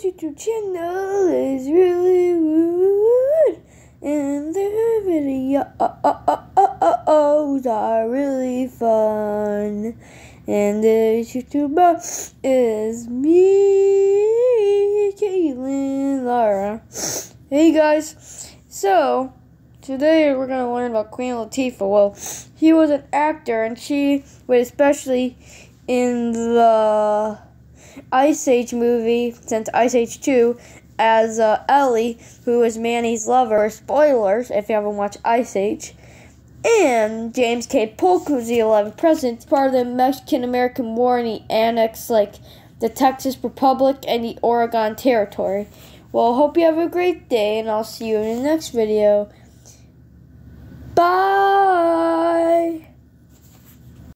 this YouTube channel is really good, and the videos are really fun. And this YouTuber is me, Kaitlin Lara. Hey guys, so today we're gonna learn about Queen Latifah. Well, he was an actor, and she was especially in the Ice Age movie, since Ice Age 2, as uh, Ellie, who is Manny's lover. Spoilers if you haven't watched Ice Age. And James K. Polk, who's the 11th president, part of the Mexican American War, and he annexed like the Texas Republic and the Oregon Territory. Well, hope you have a great day, and I'll see you in the next video. Bye!